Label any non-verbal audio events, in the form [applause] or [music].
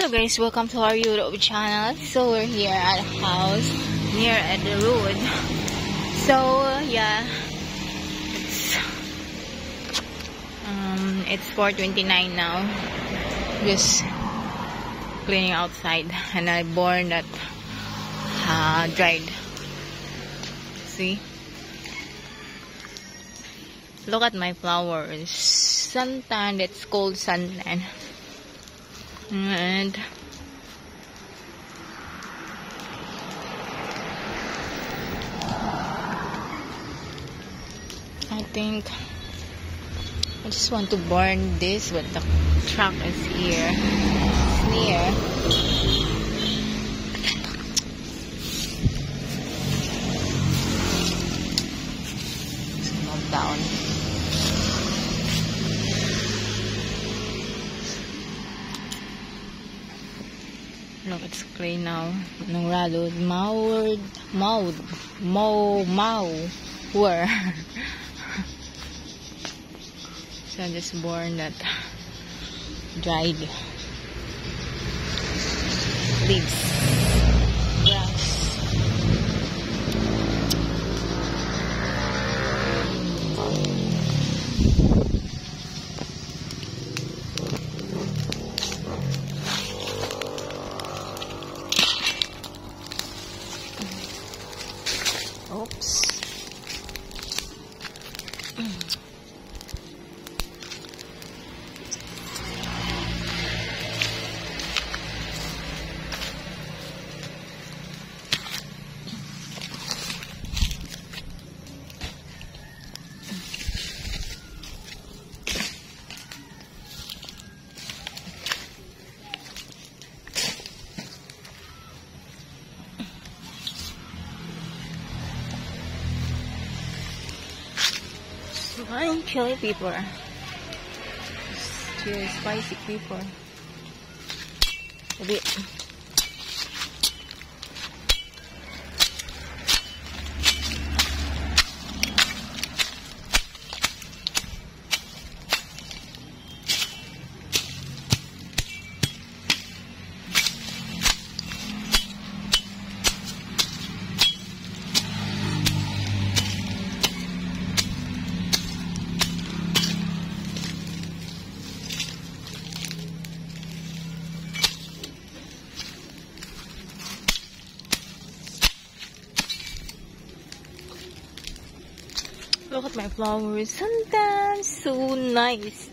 Hello guys, welcome to our YouTube channel. So we're here at a house near at the road. So yeah, it's um it's 4:29 now. Just cleaning outside, and I born that uh, dried. See, look at my flowers. Santan, it's called santan. And I think I just want to burn this but the truck is here. Look, it's clean now. Nurado, mowed, mowed, mow, mow, were. [laughs] so I just born that dried leaves, Oops. Fine chili pepper. Chili spicy pepper. A bit. Look at my flowers. Sometimes so nice.